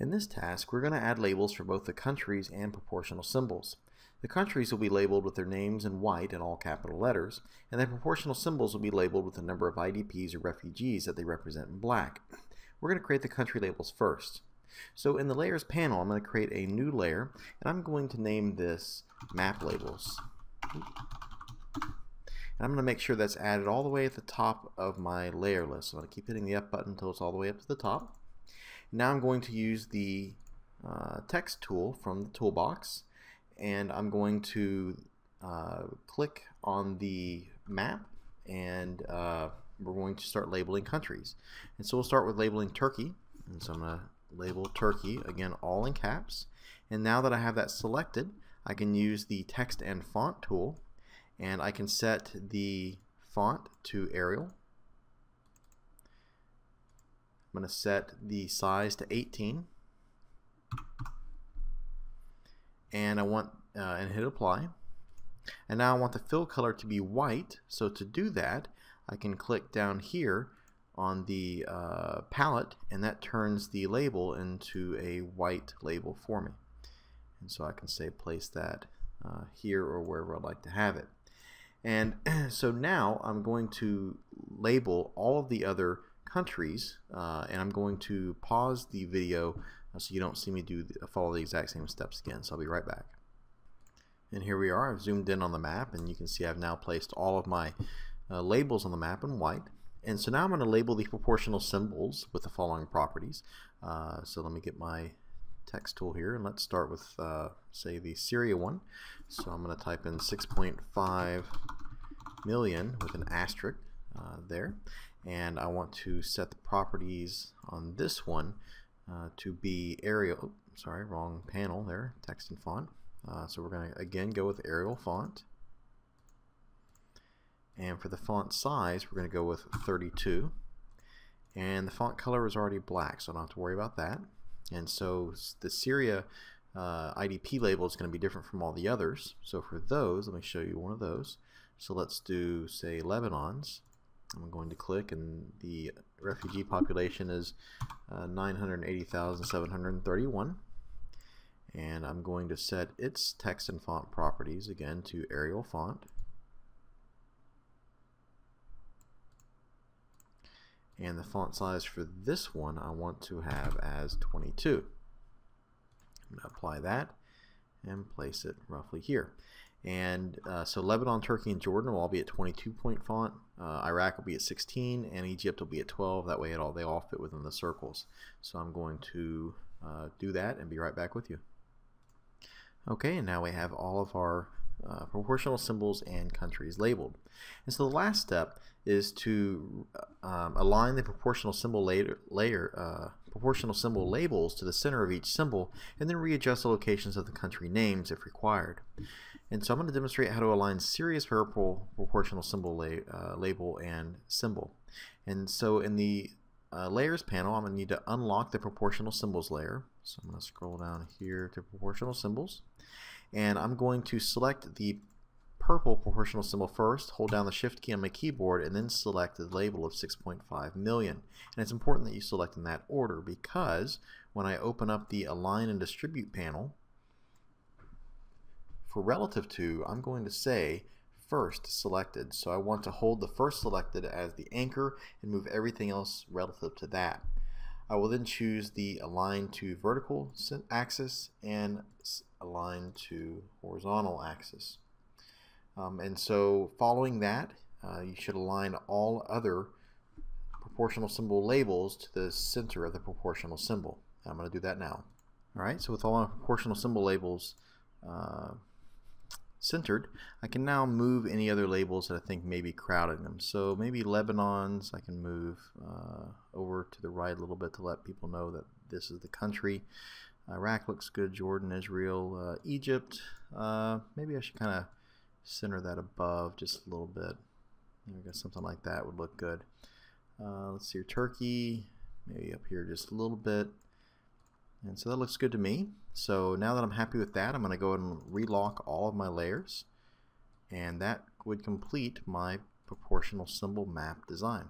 In this task, we're going to add labels for both the countries and proportional symbols. The countries will be labeled with their names in white in all capital letters, and the proportional symbols will be labeled with the number of IDPs or refugees that they represent in black. We're going to create the country labels first. So in the Layers panel, I'm going to create a new layer, and I'm going to name this Map Labels. And I'm going to make sure that's added all the way at the top of my layer list. So I'm going to keep hitting the up button until it's all the way up to the top. Now I'm going to use the uh, text tool from the toolbox and I'm going to uh, click on the map and uh, we're going to start labeling countries. And so we'll start with labeling Turkey. And so I'm going to label Turkey, again all in caps. And now that I have that selected, I can use the text and font tool and I can set the font to Arial I'm going to set the size to 18 and I want uh, and hit apply. And now I want the fill color to be white. So to do that I can click down here on the uh, palette and that turns the label into a white label for me. And so I can say place that uh, here or wherever I'd like to have it. And so now I'm going to label all of the other countries uh, and I'm going to pause the video uh, so you don't see me do the, follow the exact same steps again so I'll be right back. And here we are I've zoomed in on the map and you can see I've now placed all of my uh, labels on the map in white. And so now I'm going to label the proportional symbols with the following properties. Uh, so let me get my text tool here and let's start with uh, say the Syria one. So I'm going to type in 6.5 million with an asterisk uh, there. And I want to set the properties on this one uh, to be Arial sorry wrong panel there text and font. Uh, so we're going to again go with Arial font. And for the font size we're going to go with 32 and the font color is already black so I don't have to worry about that. And so the Syria uh, IDP label is going to be different from all the others. So for those let me show you one of those. So let's do say Lebanon's I'm going to click and the refugee population is uh, 980,731 and I'm going to set its text and font properties again to Arial font. And the font size for this one I want to have as 22 I'm going to apply that and place it roughly here and uh, so Lebanon, Turkey, and Jordan will all be at 22 point font. Uh, Iraq will be at 16, and Egypt will be at 12. That way, it all they all fit within the circles. So I'm going to uh, do that and be right back with you. Okay, and now we have all of our uh, proportional symbols and countries labeled. And so the last step is to um, align the proportional symbol layer, layer uh, proportional symbol labels to the center of each symbol and then readjust the locations of the country names if required. And so I'm going to demonstrate how to align Syria's variable proportional symbol la uh, label and symbol. And so in the uh, layers panel, I'm going to need to unlock the proportional symbols layer. So I'm going to scroll down here to proportional symbols. And I'm going to select the purple proportional symbol first, hold down the shift key on my keyboard, and then select the label of 6.5 million. And it's important that you select in that order because when I open up the align and distribute panel, for relative to, I'm going to say first selected. So I want to hold the first selected as the anchor and move everything else relative to that. I will then choose the align to vertical axis and align to horizontal axis. Um, and so following that, uh, you should align all other proportional symbol labels to the center of the proportional symbol. I'm going to do that now. Alright, so with all our proportional symbol labels uh, centered, I can now move any other labels that I think may be crowding them. So maybe Lebanon's, I can move uh, over to the right a little bit to let people know that this is the country. Iraq looks good, Jordan, Israel, uh, Egypt. Uh, maybe I should kind of center that above just a little bit. I guess something like that would look good. Uh, let's see your Turkey, maybe up here just a little bit. And so that looks good to me. So now that I'm happy with that, I'm going to go ahead and relock all of my layers. And that would complete my proportional symbol map design.